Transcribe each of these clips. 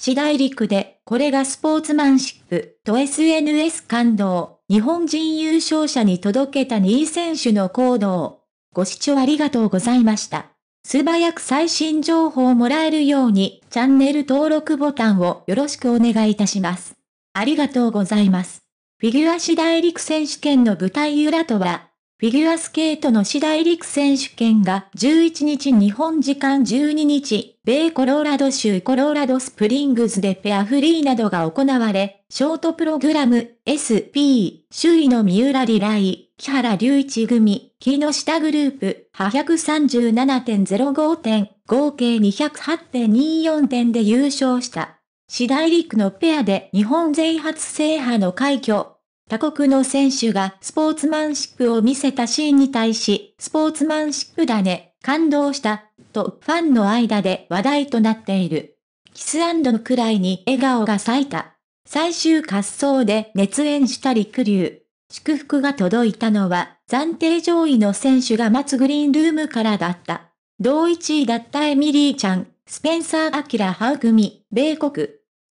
四大陸で、これがスポーツマンシップと SNS 感動、日本人優勝者に届けた2位選手の行動。ご視聴ありがとうございました。素早く最新情報をもらえるように、チャンネル登録ボタンをよろしくお願いいたします。ありがとうございます。フィギュア四大陸選手権の舞台裏とは、フィギュアスケートの四大陸選手権が11日日本時間12日、米コロラド州コロラドスプリングズでペアフリーなどが行われ、ショートプログラム SP、首位の三浦璃来、木原龍一組、木下グループ、837.05点、合計208.24点で優勝した。次第陸のペアで日本勢初制覇の快挙。他国の選手がスポーツマンシップを見せたシーンに対し、スポーツマンシップだね、感動した、とファンの間で話題となっている。キスのくらいに笑顔が咲いた。最終滑走で熱演した陸流。祝福が届いたのは、暫定上位の選手が待つグリーンルームからだった。同1位だったエミリーちゃん、スペンサー・アキラ・ハウ組、米国。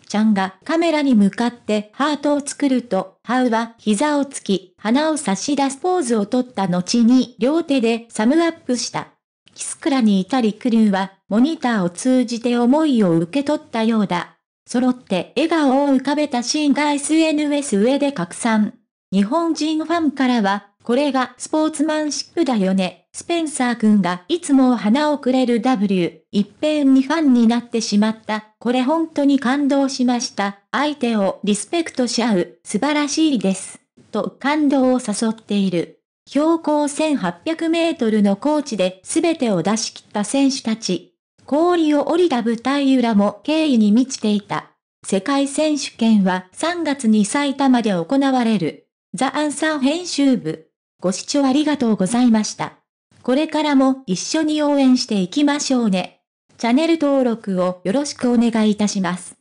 ちゃんがカメラに向かってハートを作ると、ハウは膝をつき、鼻を差し出すポーズを取った後に両手でサムアップした。キスクラにいたりクルーは、モニターを通じて思いを受け取ったようだ。揃って笑顔を浮かべたシーンが SNS 上で拡散。日本人ファンからは、これがスポーツマンシップだよね。スペンサー君がいつも花をくれる W、一遍にファンになってしまった。これ本当に感動しました。相手をリスペクトし合う。素晴らしいです。と感動を誘っている。標高1800メートルの高地で全てを出し切った選手たち。氷を降りた舞台裏も敬意に満ちていた。世界選手権は3月に埼玉で行われる。ザ・アンサー編集部。ご視聴ありがとうございました。これからも一緒に応援していきましょうね。チャンネル登録をよろしくお願いいたします。